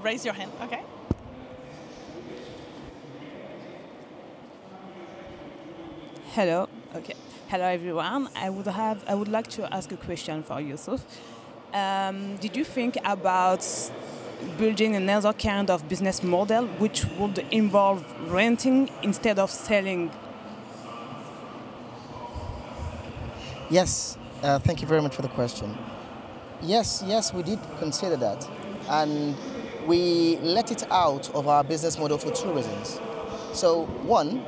raise your hand, okay? Hello. Okay. Hello, everyone. I would have. I would like to ask a question for Yusuf. Um, did you think about building another kind of business model which would involve renting instead of selling? Yes. Uh, thank you very much for the question. Yes, yes, we did consider that, and we let it out of our business model for two reasons. So, one,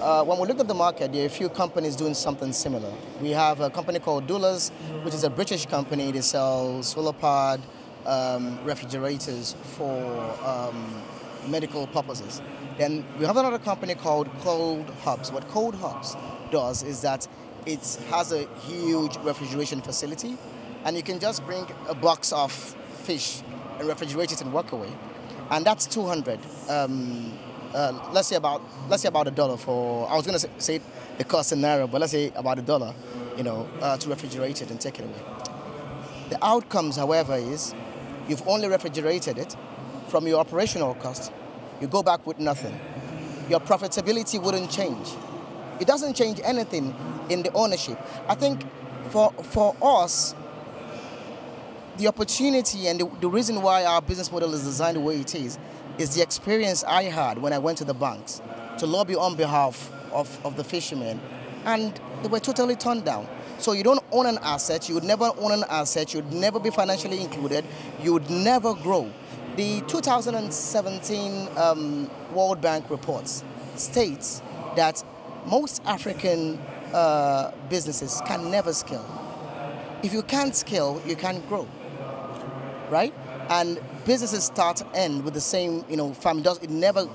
uh, when we look at the market, there are a few companies doing something similar. We have a company called Dulas, which is a British company. They sell solar powered um, refrigerators for um, medical purposes. Then we have another company called Cold Hubs. What ColdHubs does is that it has a huge refrigeration facility, and you can just bring a box of fish and refrigerate it and walk away. And that's 200 um, uh, let's say about let's say about a dollar for I was gonna say, say the cost naira, but let's say about a dollar, you know, uh, to refrigerate it and take it away. The outcomes, however, is you've only refrigerated it from your operational cost. You go back with nothing. Your profitability wouldn't change. It doesn't change anything in the ownership. I think for for us, the opportunity and the, the reason why our business model is designed the way it is is the experience I had when I went to the banks to lobby on behalf of, of the fishermen, and they were totally turned down. So you don't own an asset, you would never own an asset, you would never be financially included, you would never grow. The 2017 um, World Bank reports states that most African uh, businesses can never scale. If you can't scale, you can't grow, right? And businesses start and end with the same, you know, family. Does it never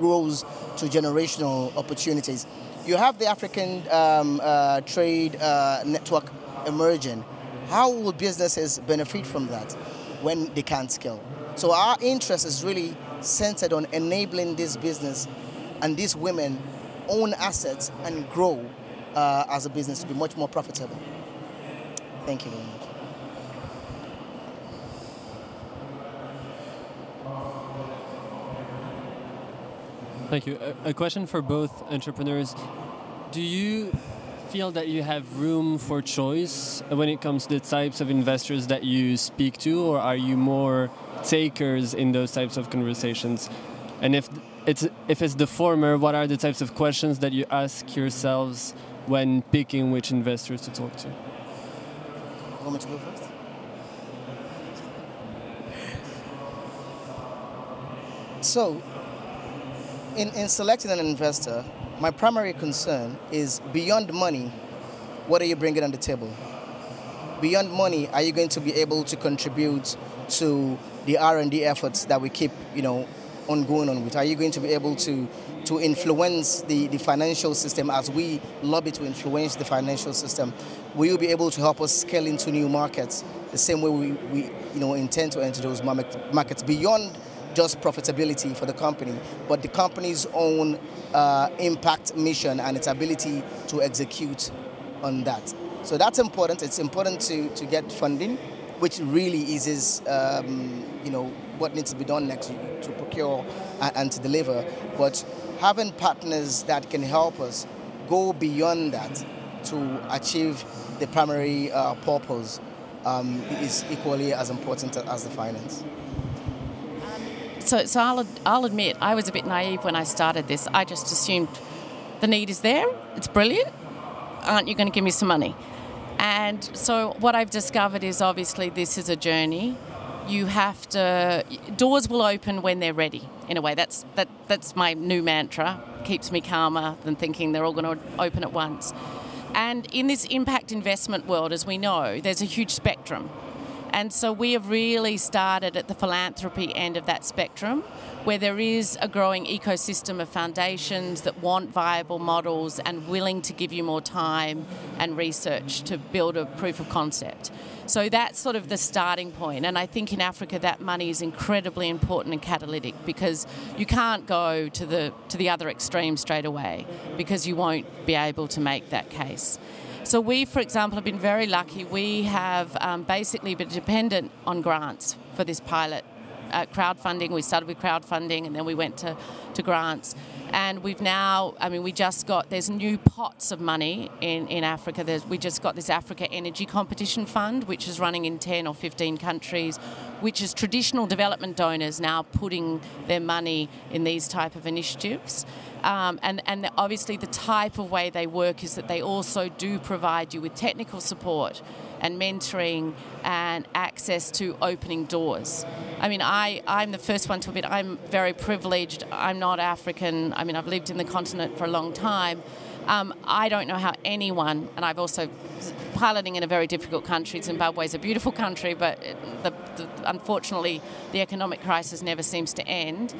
grows to generational opportunities. You have the African um, uh, trade uh, network emerging. How will businesses benefit from that when they can't scale? So our interest is really centered on enabling this business and these women own assets and grow uh, as a business to be much more profitable. Thank you Thank you. A, a question for both entrepreneurs. Do you feel that you have room for choice when it comes to the types of investors that you speak to, or are you more takers in those types of conversations? And if it's if it's the former, what are the types of questions that you ask yourselves when picking which investors to talk to? You want me to go first? So, in, in selecting an investor, my primary concern is beyond money, what are you bringing on the table? Beyond money, are you going to be able to contribute to the R&D efforts that we keep, you know, ongoing on with? Are you going to be able to to influence the, the financial system as we lobby to influence the financial system? Will you be able to help us scale into new markets the same way we, we you know intend to enter those markets beyond just profitability for the company, but the company's own uh, impact mission and its ability to execute on that. So that's important. It's important to, to get funding, which really eases, um, you know, what needs to be done next to procure and, and to deliver. But having partners that can help us go beyond that to achieve the primary uh, purpose um, is equally as important as the finance. So, so I'll, I'll admit, I was a bit naive when I started this. I just assumed the need is there, it's brilliant. Aren't you going to give me some money? And so, what I've discovered is obviously this is a journey. You have to, doors will open when they're ready, in a way. That's, that, that's my new mantra. Keeps me calmer than thinking they're all going to open at once. And in this impact investment world, as we know, there's a huge spectrum. And so we have really started at the philanthropy end of that spectrum, where there is a growing ecosystem of foundations that want viable models and willing to give you more time and research to build a proof of concept. So that's sort of the starting point. And I think in Africa that money is incredibly important and catalytic because you can't go to the to the other extreme straight away because you won't be able to make that case. So we, for example, have been very lucky. We have um, basically been dependent on grants for this pilot. Uh, crowdfunding, we started with crowdfunding and then we went to, to grants. And we've now, I mean, we just got, there's new pots of money in, in Africa. There's, we just got this Africa Energy Competition Fund, which is running in 10 or 15 countries, which is traditional development donors now putting their money in these type of initiatives. Um, and, and obviously, the type of way they work is that they also do provide you with technical support and mentoring and access to opening doors. I mean, I, I'm the first one to admit I'm very privileged. I'm not African. I mean, I've lived in the continent for a long time. Um, I don't know how anyone, and I've also piloting in a very difficult country. Zimbabwe is a beautiful country, but the, the, unfortunately, the economic crisis never seems to end.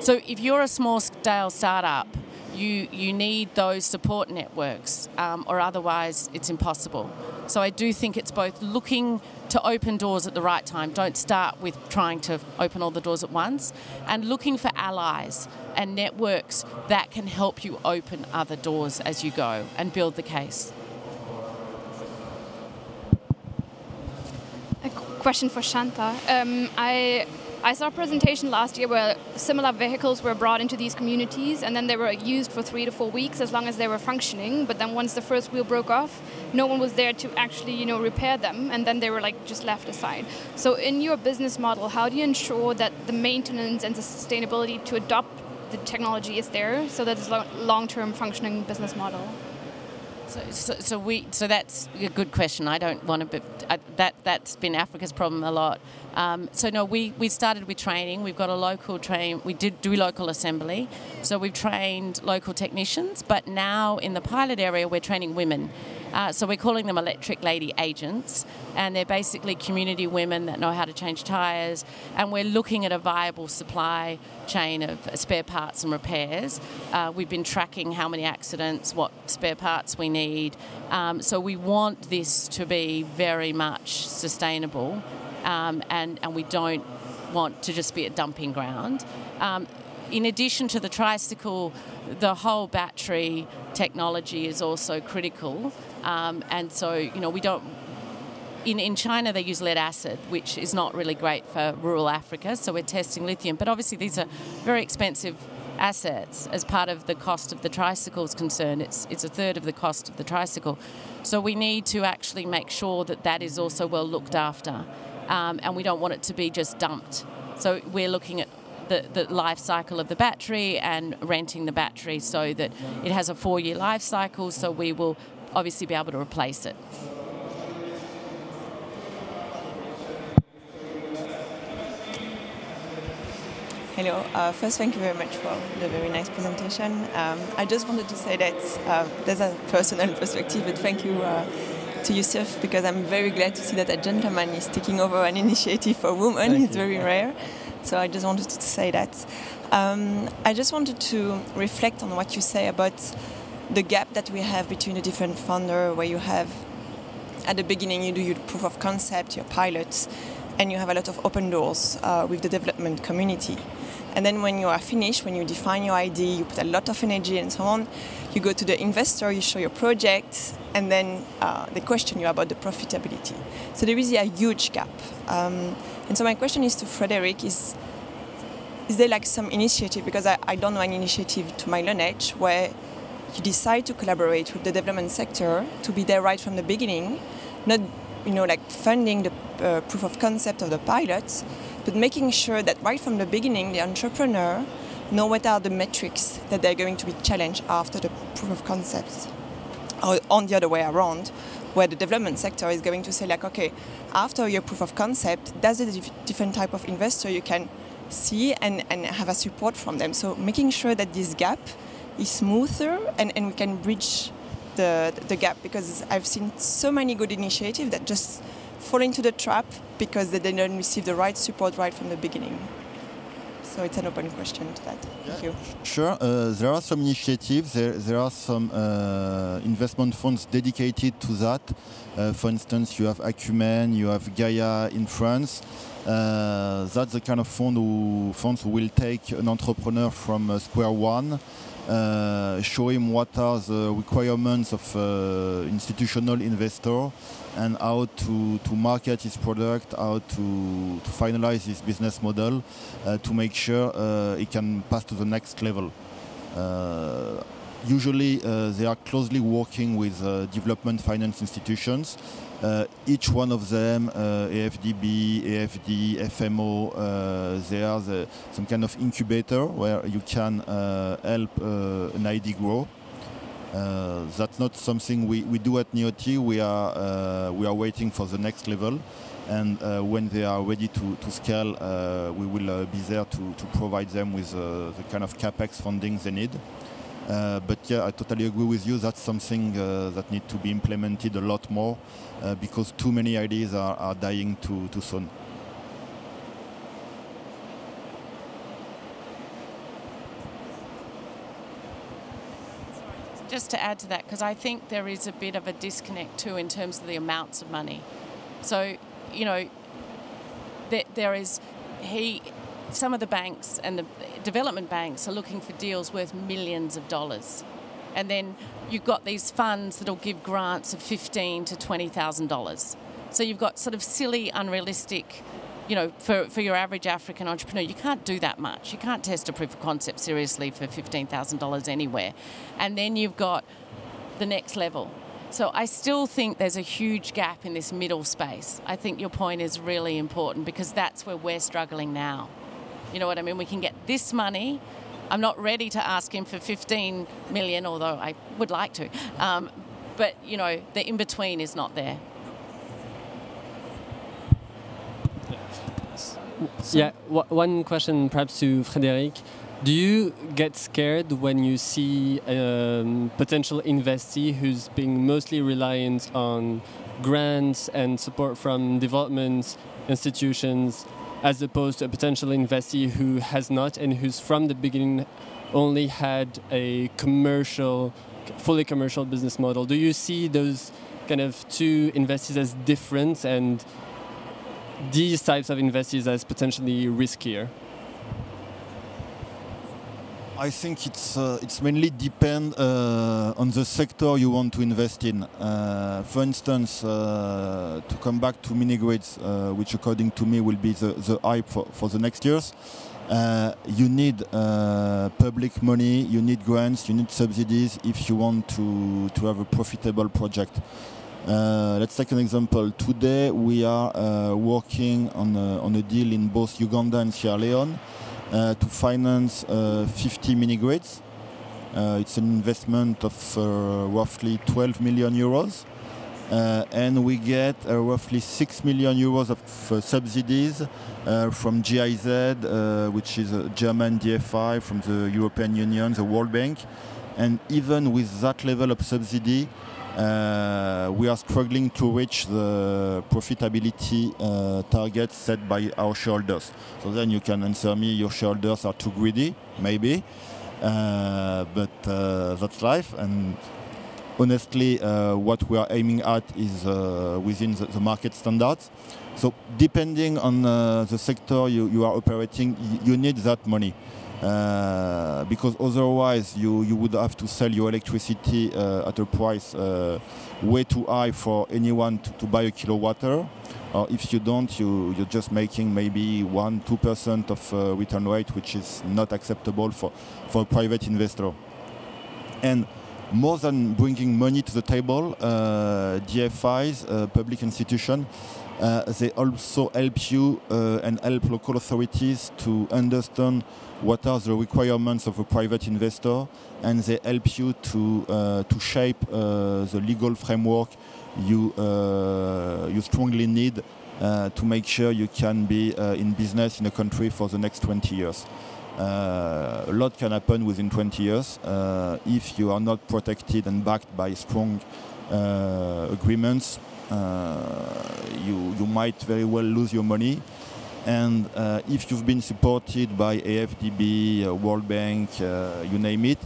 So if you're a small scale startup, you, you need those support networks, um, or otherwise it's impossible. So I do think it's both looking to open doors at the right time. Don't start with trying to open all the doors at once, and looking for allies and networks that can help you open other doors as you go and build the case. A question for Shanta. Um, I I saw a presentation last year where similar vehicles were brought into these communities and then they were used for three to four weeks as long as they were functioning. But then once the first wheel broke off, no one was there to actually, you know, repair them and then they were like just left aside. So in your business model, how do you ensure that the maintenance and the sustainability to adopt the technology is there so that it's a long-term functioning business model? So, so, so, we so that's a good question. I don't want to be, uh, that that's been Africa's problem a lot. Um, so no, we, we started with training. We've got a local train. We did do local assembly, so we've trained local technicians. But now in the pilot area, we're training women, Uh, so we're calling them electric lady agents, and they're basically community women that know how to change tyres. And we're looking at a viable supply chain of spare parts and repairs. Uh, we've been tracking how many accidents, what spare parts we need. Um, so we want this to be very much sustainable, um, and and we don't want to just be a dumping ground. Um, in addition to the tricycle, the whole battery technology is also critical. Um, and so, you know, we don't. In, in China, they use lead acid, which is not really great for rural Africa. So we're testing lithium. But obviously, these are very expensive assets as part of the cost of the tricycle is concerned. It's, it's a third of the cost of the tricycle. So we need to actually make sure that that is also well looked after. Um, and we don't want it to be just dumped. So we're looking at the, the life cycle of the battery and renting the battery so that it has a four year life cycle, so we will obviously be able to replace it. Hello. Uh, first, thank you very much for the very nice presentation. Um, I just wanted to say that uh, there's a personal perspective, but thank you uh, to Yusuf because I'm very glad to see that a gentleman is taking over an initiative for women. Thank it's you. very rare. So I just wanted to say that. Um, I just wanted to reflect on what you say about the gap that we have between the different founder, where you have at the beginning you do your proof of concept, your pilots, and you have a lot of open doors uh, with the development community. And then when you are finished, when you define your ID, you put a lot of energy and so on, you go to the investor, you show your project, and then uh, they question you about the profitability. So there is a huge gap. Um, and so my question is to Frédéric: Is is there like some initiative? Because I, I don't know an initiative to my knowledge where you decide to collaborate with the development sector to be there right from the beginning, not you know like funding the uh, proof of concept of the pilots, but making sure that right from the beginning the entrepreneur know what are the metrics that they're going to be challenged after the proof of concept, or on the other way around, where the development sector is going to say like, okay, after your proof of concept, that's a dif- different type of investor you can see and, and have a support from them. So making sure that this gap is smoother and, and we can bridge the, the gap because I've seen so many good initiatives that just fall into the trap because they didn't receive the right support right from the beginning. So it's an open question to that. Thank you. Sure. Uh, there are some initiatives. There, there are some uh, investment funds dedicated to that. Uh, for instance, you have Acumen, you have Gaia in France. Uh, that's the kind of fund who funds who will take an entrepreneur from uh, square one, uh, show him what are the requirements of uh, institutional investor, and how to, to market his product, how to, to finalize his business model uh, to make sure uh, it can pass to the next level. Uh, usually uh, they are closely working with development finance institutions. Uh, each one of them, uh, AFDB, AFD, FMO, uh, they are the, some kind of incubator where you can help an ID grow. Uh, that's not something we, we do at NEoT. We are uh, we are waiting for the next level, and uh, when they are ready to, to scale, we will be there to, to provide them with the kind of capex funding they need. Uh, but yeah, I totally agree with you. That's something uh, that needs to be implemented a lot more uh, because too many ideas are, are dying too, too soon. Just to add to that, because I think there is a bit of a disconnect too in terms of the amounts of money. So, you know, there, there is he. Some of the banks and the development banks are looking for deals worth millions of dollars, and then you've got these funds that'll give grants of fifteen to twenty thousand dollars. So you've got sort of silly, unrealistic you know, for, for your average African entrepreneur, you can't do that much. You can't test a proof of concept seriously for $15,000 anywhere. And then you've got the next level. So I still think there's a huge gap in this middle space. I think your point is really important because that's where we're struggling now. You know what I mean? We can get this money. I'm not ready to ask him for 15 million, although I would like to. Um, but, you know, the in between is not there. Yeah, one question perhaps to Frédéric. Do you get scared when you see a um, potential investee who's being mostly reliant on grants and support from development institutions as opposed to a potential investee who has not and who's from the beginning only had a commercial, fully commercial business model? Do you see those kind of two investees as different and these types of investees as potentially riskier? I think it's uh, it's mainly depend uh, on the sector you want to invest in. Uh, for instance, uh, to come back to mini grids, uh, which according to me will be the, the hype for, for the next years. Uh, you need public money, you need grants, you need subsidies if you want to, to have a profitable project. let's take an example. Today we are working on a, on a deal in both Uganda and Sierra Leone to finance uh, 50 mini grids. Uh, it's an investment of roughly 12 million euros. Uh, and we get uh, roughly 6 million euros of uh, subsidies from GIZ, which is a German DFI, from the European Union, the World Bank. And even with that level of subsidy, uh, we are struggling to reach the profitability uh, target set by our shareholders. So then you can answer me, your shareholders are too greedy, maybe, uh, but uh, that's life. And honestly, uh, what we are aiming at is uh, within the, the, market standards. So depending on the sector you, you are operating, you need that money. Uh, because otherwise you, you would have to sell your electricity uh, at a price uh, way too high for anyone to, to, buy a kilowatt hour. Or if you don't, you, you're just making maybe 1 2% of uh, return rate, which is not acceptable for, for a private investor. And more than bringing money to the table, uh, DFIs, public institutions, they also help you and help local authorities to understand what are the requirements of a private investor, and they help you to uh, to shape uh, the legal framework you uh, you strongly need uh, to make sure you can be in business in a country for the next 20 years. a lot can happen within 20 years if you are not protected and backed by strong agreements uh, you, you might very well lose your money. And uh, if you've been supported by AFDB, uh, World Bank, you name it,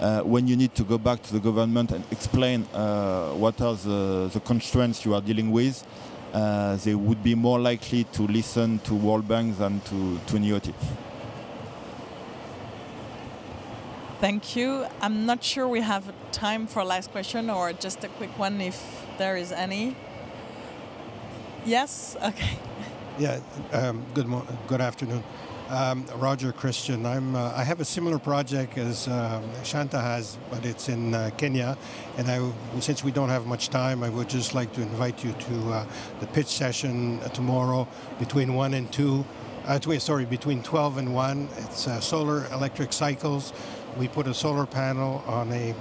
uh, when you need to go back to the government and explain uh, what are the, the, constraints you are dealing with, uh, they would be more likely to listen to World Bank than to, to NEoT. Thank you. I'm not sure we have time for last question or just a quick one if there is any. Yes? Okay. Yeah, um, good, good afternoon. Um, Roger Christian. I'm. Uh, I have a similar project as um, Shanta has, but it's in uh, Kenya. And I, since we don't have much time, I would just like to invite you to uh, the pitch session tomorrow between one and two. Uh, sorry, between 12 and 1. It's uh, solar electric cycles we put a solar panel on a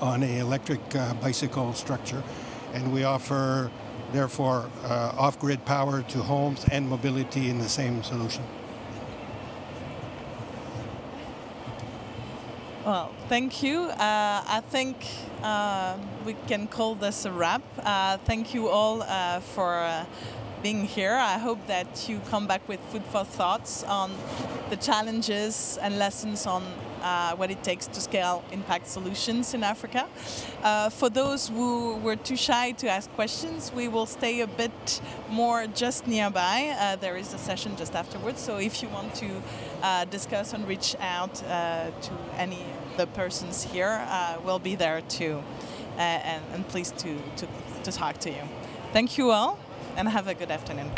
on a electric uh, bicycle structure, and we offer therefore uh, off-grid power to homes and mobility in the same solution. Well, thank you. Uh, I think uh, we can call this a wrap. Uh, thank you all uh, for uh, being here. I hope that you come back with food for thoughts on the challenges and lessons on uh, what it takes to scale impact solutions in Africa. Uh, for those who were too shy to ask questions, we will stay a bit more just nearby. Uh, there is a session just afterwards, so if you want to uh, discuss and reach out uh, to any of the persons here, we'll be there too, and, and pleased to, to, to talk to you. Thank you all, and have a good afternoon.